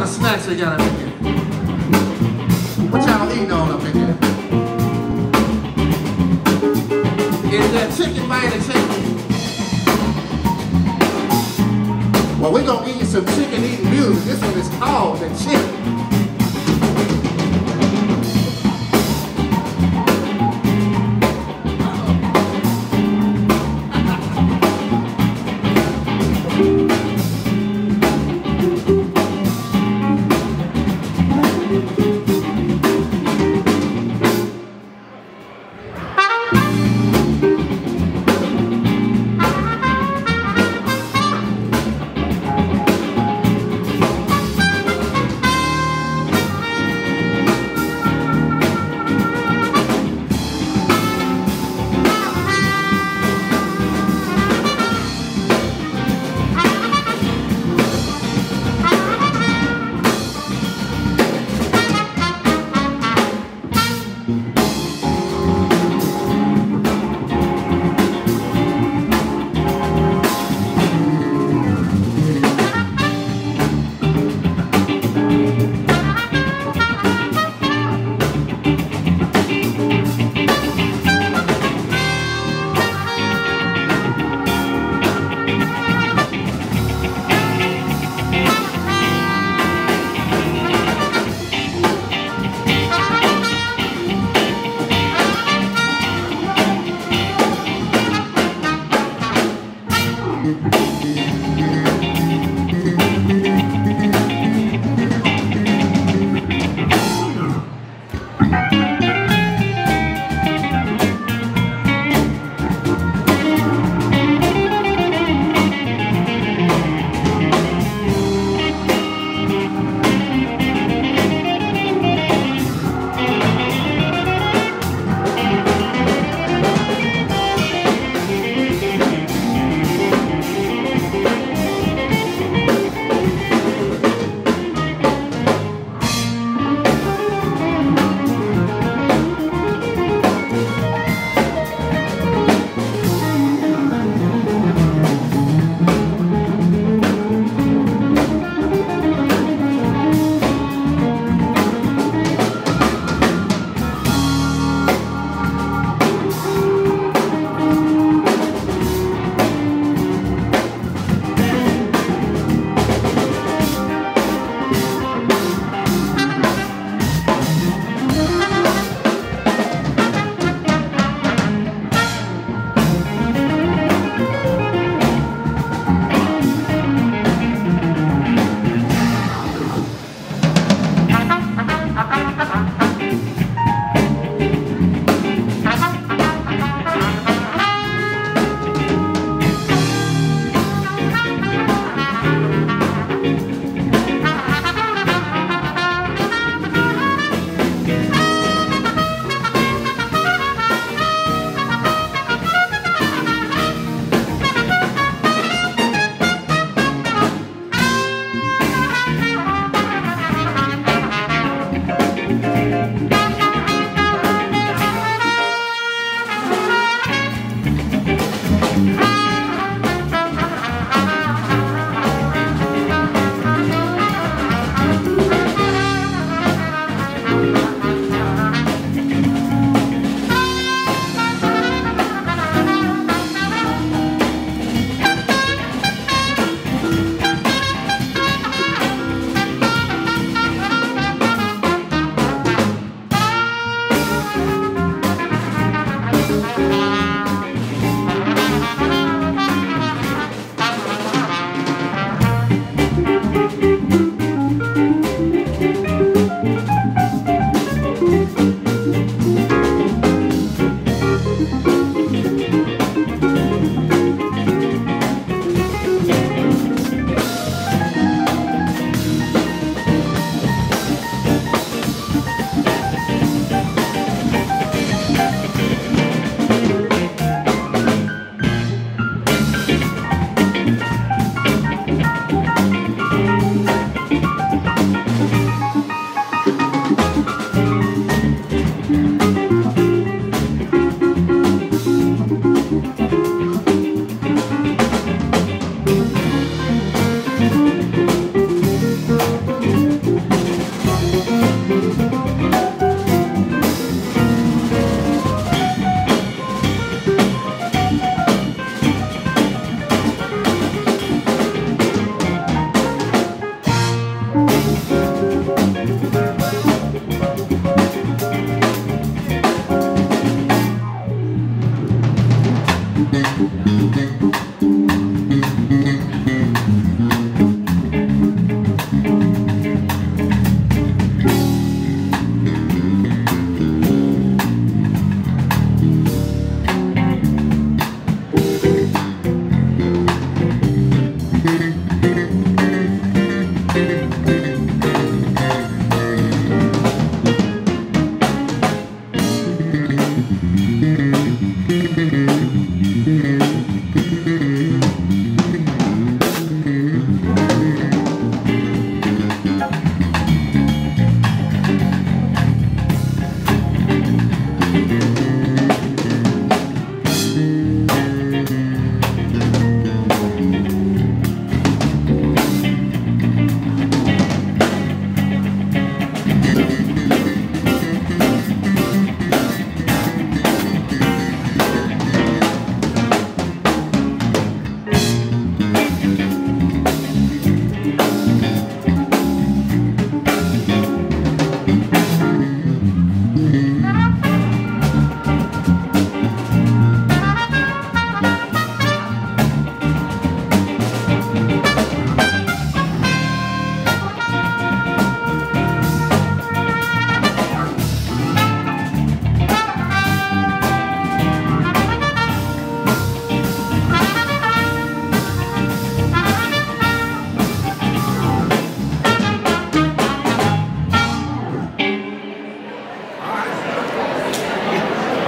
kind of snacks we got up in here? What y'all eating on up in here? Is that chicken by any chance? Well, we're gonna eat some chicken eating music. This one is called the chicken.